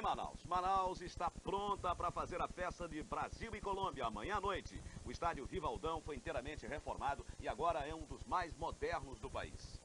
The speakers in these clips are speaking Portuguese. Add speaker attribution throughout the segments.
Speaker 1: e Manaus. Manaus está pronta para fazer a festa de Brasil e Colômbia amanhã à noite. O estádio Rivaldão foi inteiramente reformado e agora é um dos mais modernos do país.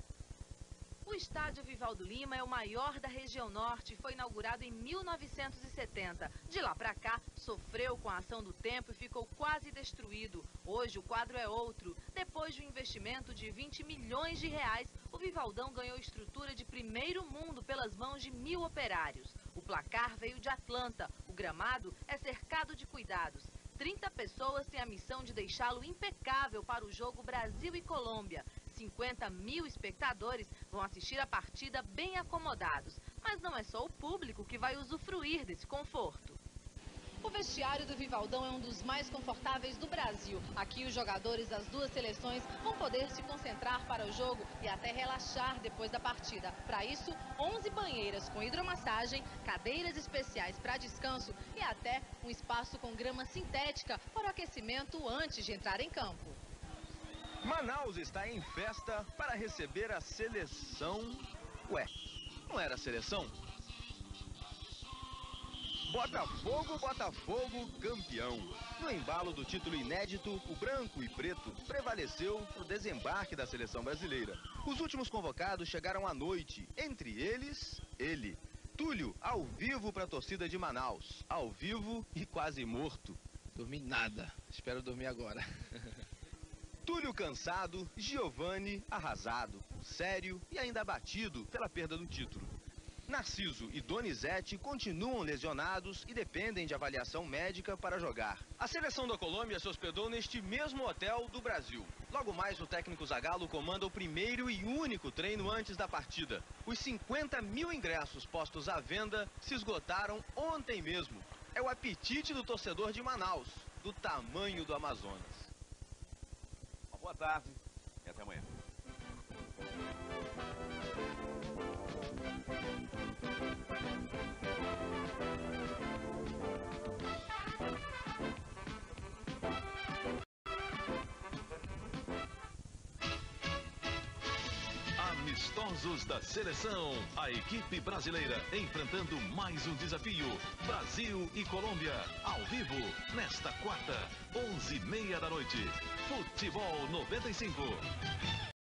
Speaker 2: O estádio Vivaldo Lima é o maior da região norte e foi inaugurado em 1970. De lá para cá, sofreu com a ação do tempo e ficou quase destruído. Hoje o quadro é outro. Depois de um investimento de 20 milhões de reais, o Vivaldão ganhou estrutura de primeiro mundo pelas mãos de mil operários. O placar veio de Atlanta. O gramado é cercado de cuidados. 30 pessoas têm a missão de deixá-lo impecável para o jogo Brasil e Colômbia. 50 mil espectadores vão assistir a partida bem acomodados. Mas não é só o público que vai usufruir desse conforto. O vestiário do Vivaldão é um dos mais confortáveis do Brasil. Aqui os jogadores das duas seleções vão poder se concentrar para o jogo e até relaxar depois da partida. Para isso, 11 banheiras com hidromassagem, cadeiras especiais para descanso e até um espaço com grama sintética para o aquecimento antes de entrar em campo.
Speaker 3: Manaus está em festa para receber a seleção. Ué, não era a seleção? Botafogo, Botafogo, campeão. No embalo do título inédito, o branco e preto prevaleceu no desembarque da seleção brasileira. Os últimos convocados chegaram à noite, entre eles, ele. Túlio, ao vivo para a torcida de Manaus. Ao vivo e quase morto.
Speaker 4: Dormi nada. Espero dormir agora.
Speaker 3: Túlio cansado, Giovanni arrasado, sério e ainda abatido pela perda do título. Narciso e Donizete continuam lesionados e dependem de avaliação médica para jogar. A seleção da Colômbia se hospedou neste mesmo hotel do Brasil. Logo mais, o técnico Zagallo comanda o primeiro e único treino antes da partida. Os 50 mil ingressos postos à venda se esgotaram ontem mesmo. É o apetite do torcedor de Manaus, do tamanho do Amazonas.
Speaker 1: Uma boa tarde e até amanhã.
Speaker 5: Amistosos da seleção. A equipe brasileira enfrentando mais um desafio. Brasil e Colômbia. Ao vivo, nesta quarta, onze e meia da noite. Futebol 95.